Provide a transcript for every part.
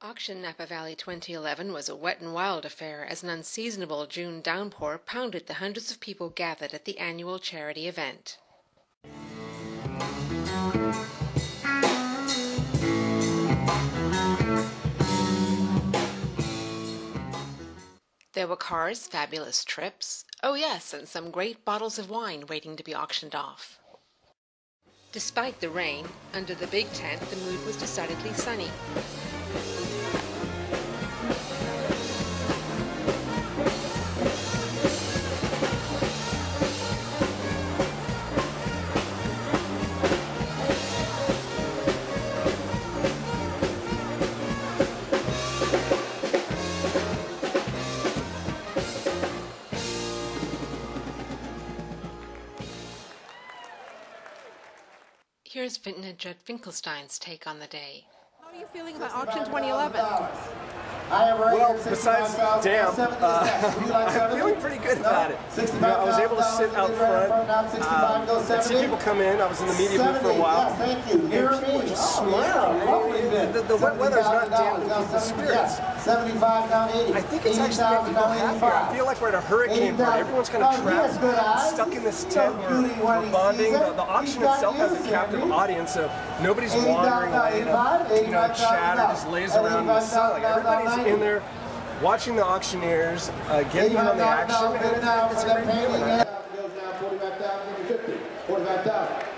Auction Napa Valley 2011 was a wet and wild affair as an unseasonable June downpour pounded the hundreds of people gathered at the annual charity event. There were cars, fabulous trips, oh yes, and some great bottles of wine waiting to be auctioned off. Despite the rain, under the big tent the mood was decidedly sunny. Here's Vintner Judd Finkelstein's take on the day. How are you feeling about auction 2011? Well, besides damp, uh, I'm feeling pretty good about it. You know, I was able to sit out front uh, and see people come in. I was in the media booth for a while, the, the wet weather's not damaging the spirits. Yeah, 75 down 80. I think it's actually making people happier. I feel like we're at a hurricane party. Everyone's kind of trapped, stuck in this tent. We're, we're bonding. The, the auction itself has a captive audience, so nobody's wandering away in a, you know, chatting, chat or just lays around in the sun. Like everybody's in there watching the auctioneers, uh, getting in on the action, and it's, a great feeling. Right? 50, 40 back down.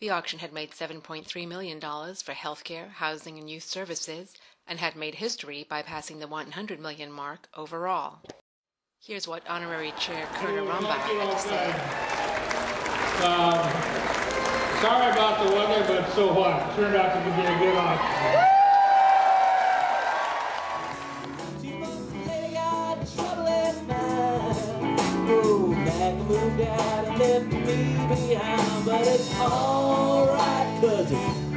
the auction had made $7.3 million for healthcare, housing, and youth services, and had made history by passing the 100 million mark overall. Here's what Honorary Chair Koerner Rombauer had to say. Um, sorry about the weather, but so what? Turned out to be a good auction. moved out and left me behind But it's alright cause